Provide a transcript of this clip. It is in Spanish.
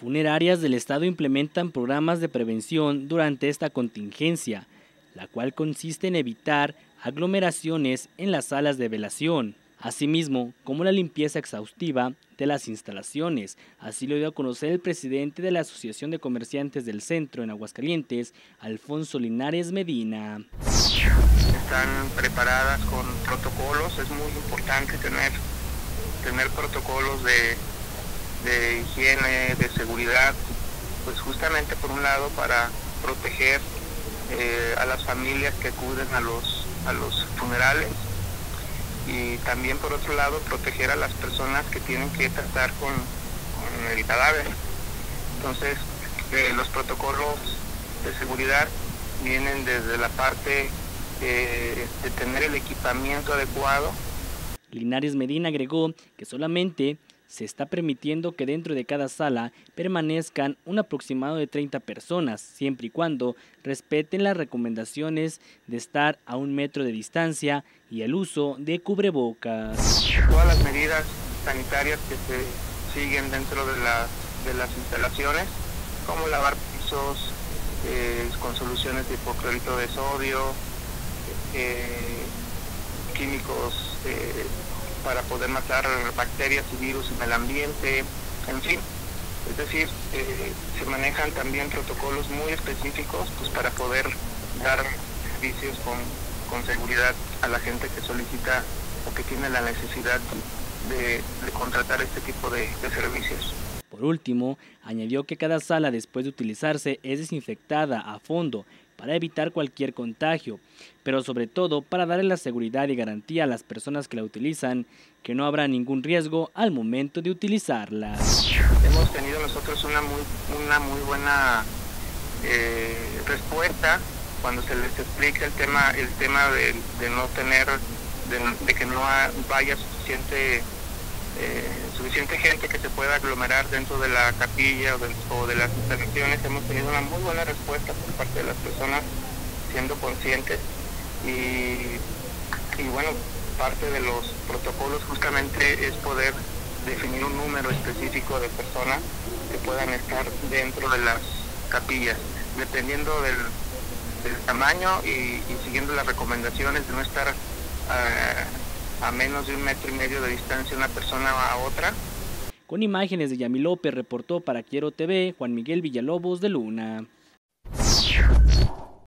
Funerarias del Estado implementan programas de prevención durante esta contingencia, la cual consiste en evitar aglomeraciones en las salas de velación, asimismo como la limpieza exhaustiva de las instalaciones. Así lo dio a conocer el presidente de la Asociación de Comerciantes del Centro en Aguascalientes, Alfonso Linares Medina. Están preparadas con protocolos, es muy importante tener, tener protocolos de, de higiene, de seguridad, pues justamente por un lado para proteger eh, a las familias que acuden a los, a los funerales y también por otro lado proteger a las personas que tienen que tratar con, el cadáver. Entonces eh, los protocolos de seguridad vienen desde la parte eh, de tener el equipamiento adecuado. Linares Medina agregó que solamente se está permitiendo que dentro de cada sala permanezcan un aproximado de 30 personas, siempre y cuando respeten las recomendaciones de estar a un metro de distancia y el uso de cubrebocas. Todas las medidas sanitarias que se siguen dentro de, de las instalaciones, como lavar pisos eh, con soluciones de hipoclorito de sodio, eh, químicos eh, para poder matar bacterias y virus en el ambiente, en fin. Es decir, eh, se manejan también protocolos muy específicos pues, para poder dar servicios con, seguridad a la gente que solicita o que tiene la necesidad de, contratar este tipo de servicios. Por último, añadió que cada sala después de utilizarse es desinfectada a fondo para evitar cualquier contagio, pero sobre todo para darle la seguridad y garantía a las personas que la utilizan que no habrá ningún riesgo al momento de utilizarla. Hemos tenido nosotros una muy, buena eh, respuesta cuando se les explica el tema, el tema de, no tener, de, que no vaya suficiente eh, suficiente gente que se pueda aglomerar dentro de la capilla o de, las instalaciones. Hemos tenido una muy buena respuesta por parte de las personas siendo conscientes y, bueno, parte de los protocolos justamente es poder definir un número específico de personas que puedan estar dentro de las capillas, dependiendo del, tamaño y, siguiendo las recomendaciones de no estar uh, a menos de un metro y medio de distancia una persona a otra. Con imágenes de Yami López reportó para Quiero TV Juan Miguel Villalobos de Luna.